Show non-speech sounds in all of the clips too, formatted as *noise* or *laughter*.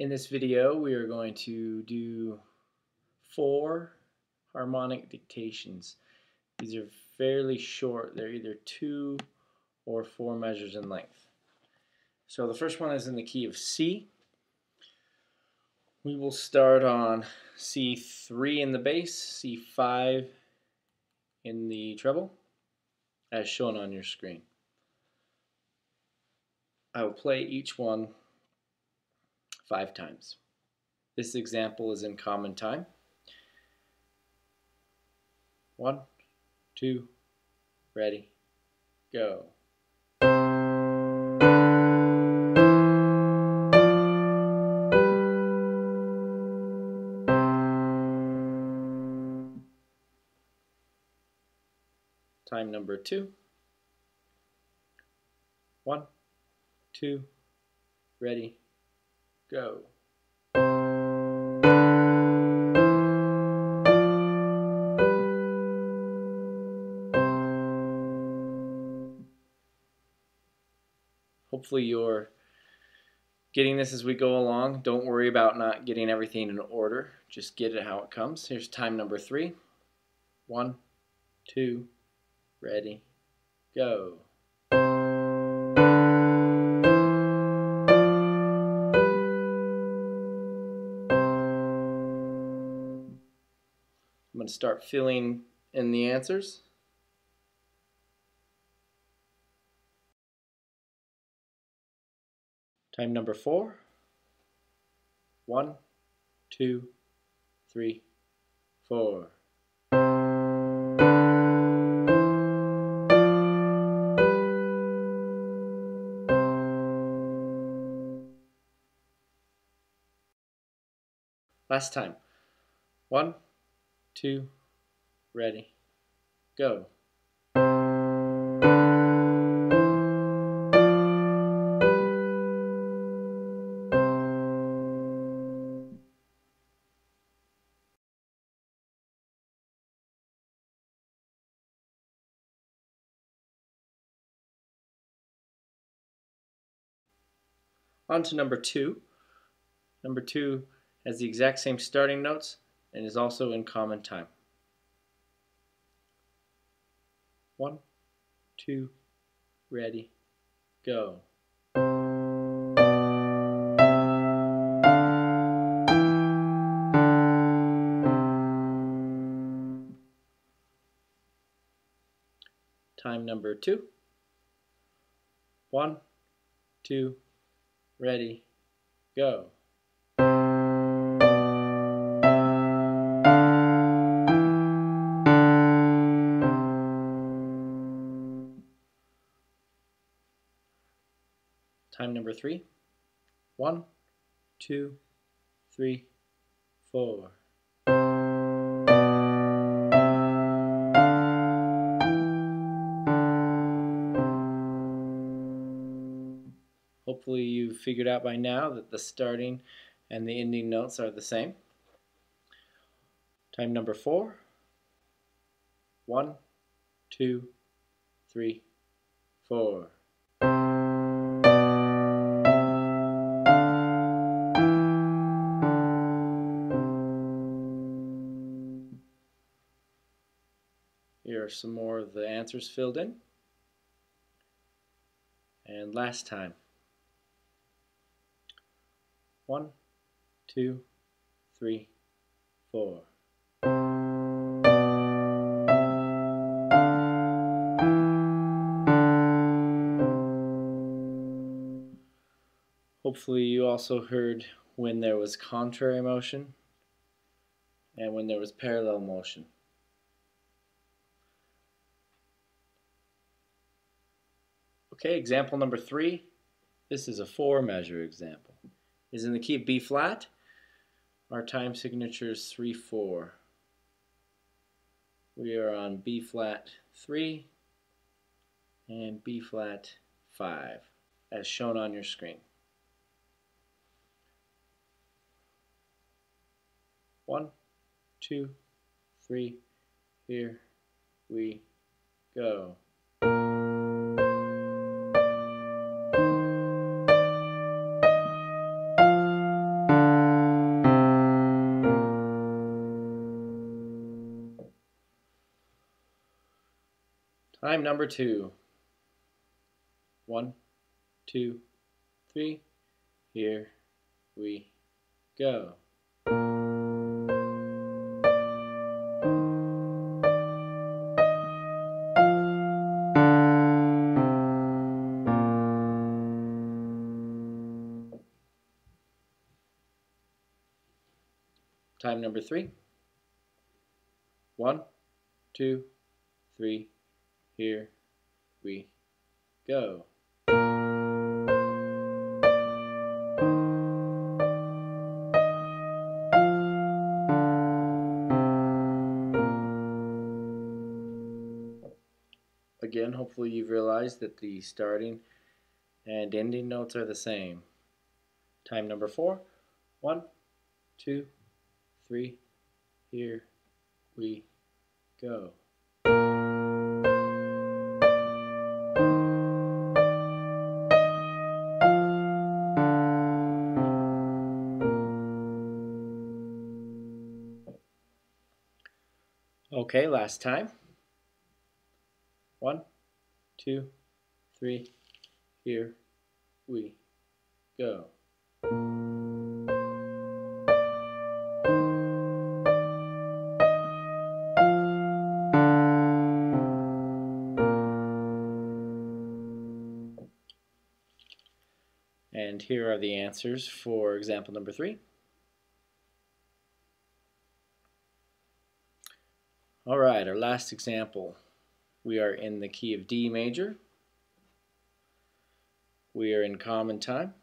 In this video, we are going to do four harmonic dictations. These are fairly short. They're either two or four measures in length. So the first one is in the key of C. We will start on C3 in the bass, C5 in the treble, as shown on your screen. I will play each one five times. This example is in common time. One, two, ready, go. Time number two. One, two, ready, go. Hopefully you're getting this as we go along. Don't worry about not getting everything in order. Just get it how it comes. Here's time number three. One, two, ready, go. To start filling in the answers. Time number four. One, two, three, four. Last time. One, two, ready, go. On to number two. Number two has the exact same starting notes and is also in common time. One, two, ready, go. Time number two. One, two, ready, go. Number three. One, two, three, four. Hopefully you've figured out by now that the starting and the ending notes are the same. Time number four. One, two, three, four. Some more of the answers filled in. And last time. One, two, three, four. Hopefully you also heard when there was contrary motion and when there was parallel motion. Okay, example number three. This is a four measure example. Is in the key of B flat. Our time signature is 3 4. We are on B flat 3 and B flat 5 as shown on your screen. One, two, three, here we go. Time number two. One, two, three. Here we go. Time number three. One, two, three. Here we go. Again, hopefully you've realized that the starting and ending notes are the same. Time number four. One, two, three. Here we go. Okay, last time. One, two, three. Here we go. And here are the answers for example number three. All right, our last example. We are in the key of D major. We are in common time.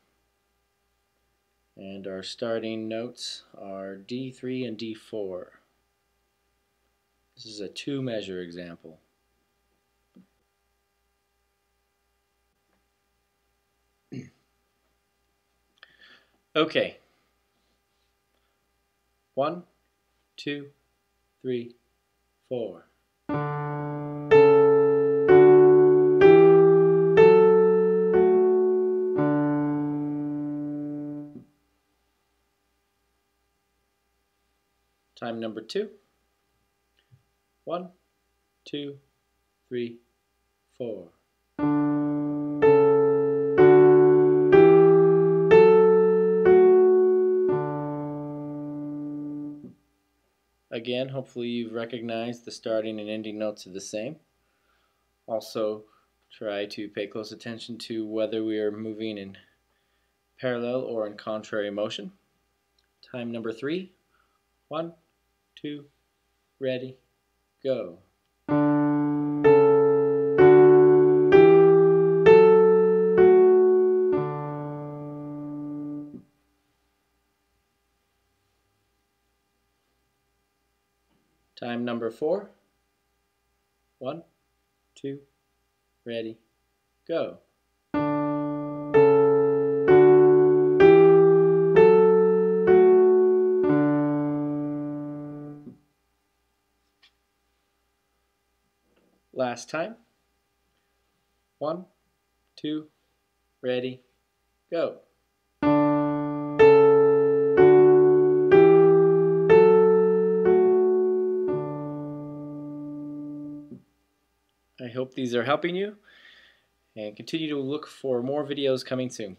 And our starting notes are D3 and D4. This is a two measure example. *clears throat* okay. One, two, three, four. Time number two. One, two, three, four. Again, hopefully you've recognized the starting and ending notes are the same. Also, try to pay close attention to whether we are moving in parallel or in contrary motion. Time number three. One, two, ready, go. Number four. One, two, ready, go. Last time. One, two, ready, go. Hope these are helping you and continue to look for more videos coming soon.